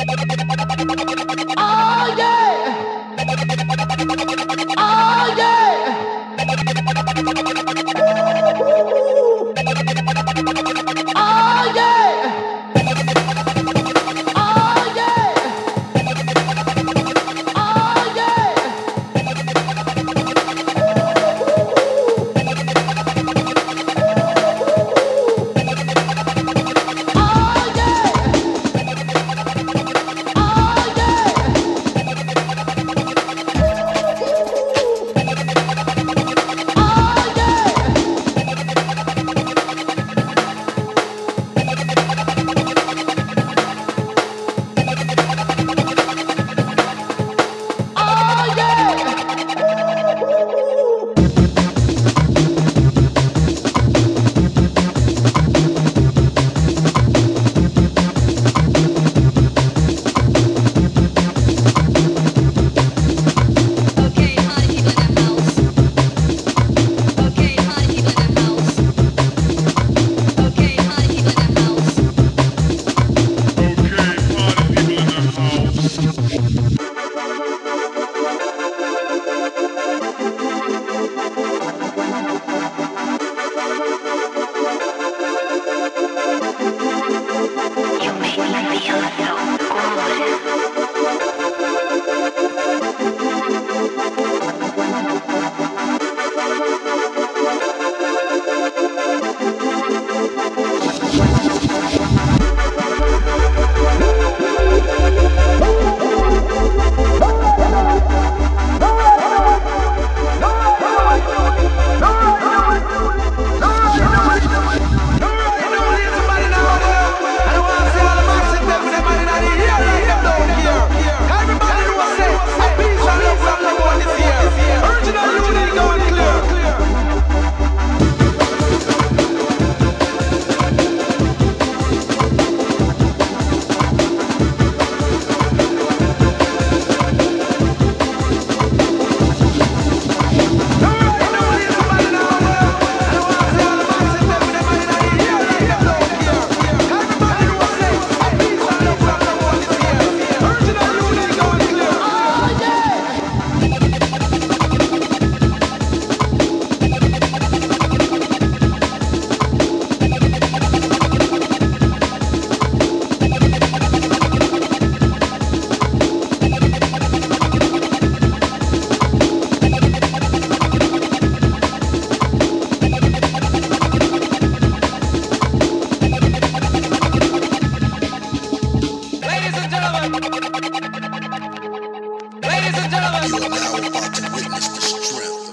Oh yeah! Oh, Ladies and gentlemen, now about to witness the strength